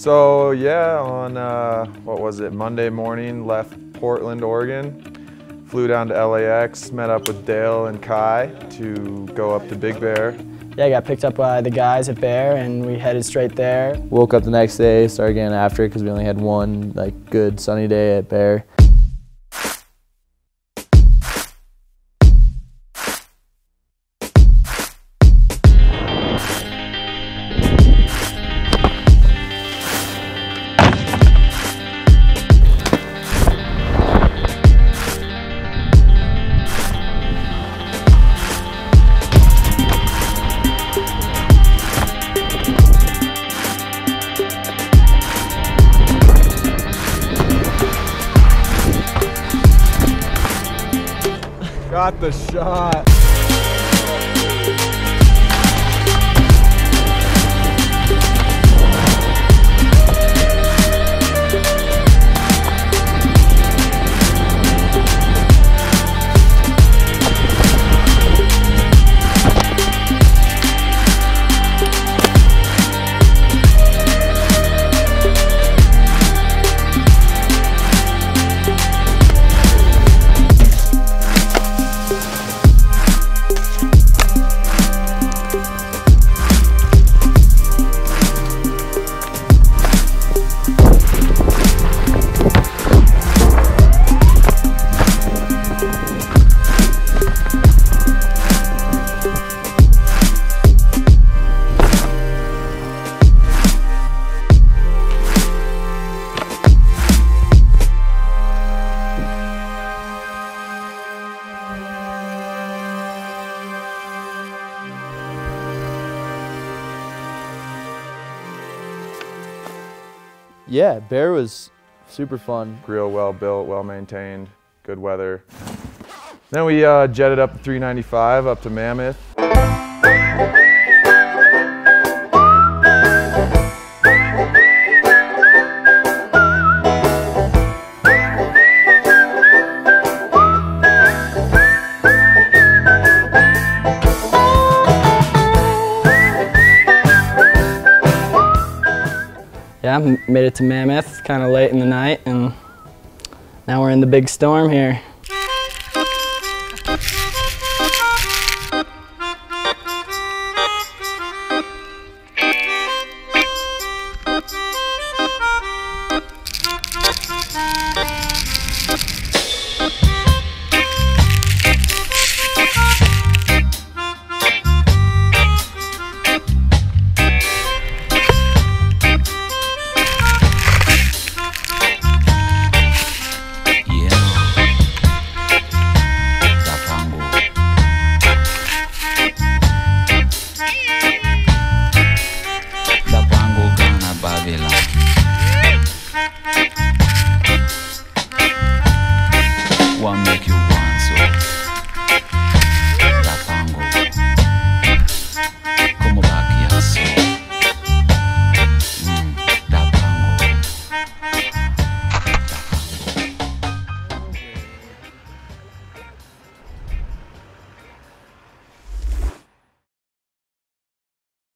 So yeah, on uh, what was it, Monday morning, left Portland, Oregon, flew down to LAX, met up with Dale and Khai to go up to Big Bear. Yeah, I got picked up by the guys at Bear and we headed straight there. Woke up the next day, started getting after it because we only had one like good sunny day at Bear. Got the shot. Yeah, Bear was super fun. Real well built, well maintained, good weather. Then we uh, jetted up 395 up to Mammoth. Yeah, made it to Mammoth kind of late in the night and now we're in the big storm here. one make you